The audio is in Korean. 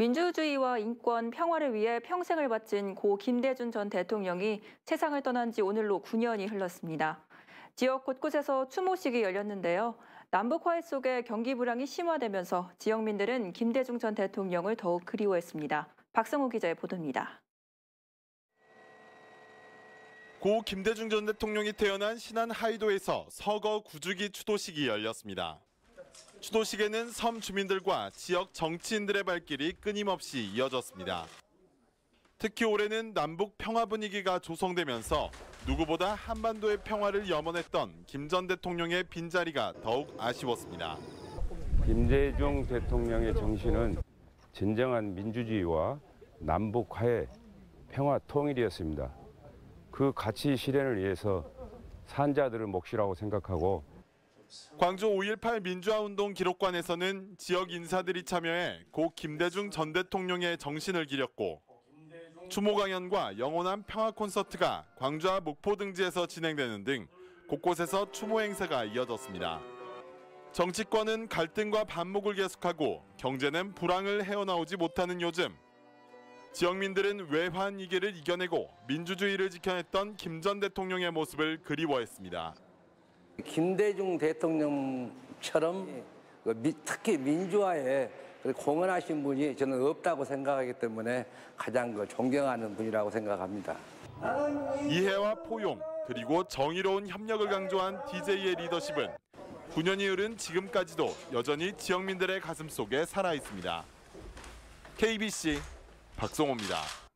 민주주의와 인권, 평화를 위해 평생을 바친 고 김대중 전 대통령이 세상을 떠난 지 오늘로 9년이 흘렀습니다. 지역 곳곳에서 추모식이 열렸는데요. 남북 화해 속에 경기 불황이 심화되면서 지역민들은 김대중 전 대통령을 더욱 그리워했습니다. 박성우 기자의 보도입니다. 고 김대중 전 대통령이 태어난 신안 하이도에서 서거 구주기 추도식이 열렸습니다. 추도식에는 섬 주민들과 지역 정치인들의 발길이 끊임없이 이어졌습니다. 특히 올해는 남북 평화 분위기가 조성되면서 누구보다 한반도의 평화를 염원했던 김 전 대통령의 빈자리가 더욱 아쉬웠습니다. 김대중 대통령의 정신은 진정한 민주주의와 남북 화해, 평화 통일이었습니다. 그 가치 실현을 위해서 산자들을 몫이라고 생각하고 광주 5.18 민주화운동 기록관에서는 지역 인사들이 참여해 고 김대중 전 대통령의 정신을 기렸고 추모 강연과 영원한 평화 콘서트가 광주와 목포 등지에서 진행되는 등 곳곳에서 추모 행사가 이어졌습니다. 정치권은 갈등과 반목을 계속하고 경제는 불황을 헤어나오지 못하는 요즘 지역민들은 외환 위기를 이겨내고 민주주의를 지켜냈던 김 전 대통령의 모습을 그리워했습니다. 김대중 대통령처럼 그 미- 특히 민주화에 그 공헌하신 분이 저는 없다고 생각하기 때문에 가장 그 존경하는 분이라고 생각합니다. 이해와 포용 그리고 정의로운 협력을 강조한 DJ의 리더십은 9년이 흐른 지금까지도 여전히 지역민들의 가슴 속에 살아 있습니다. KBC 박성호입니다.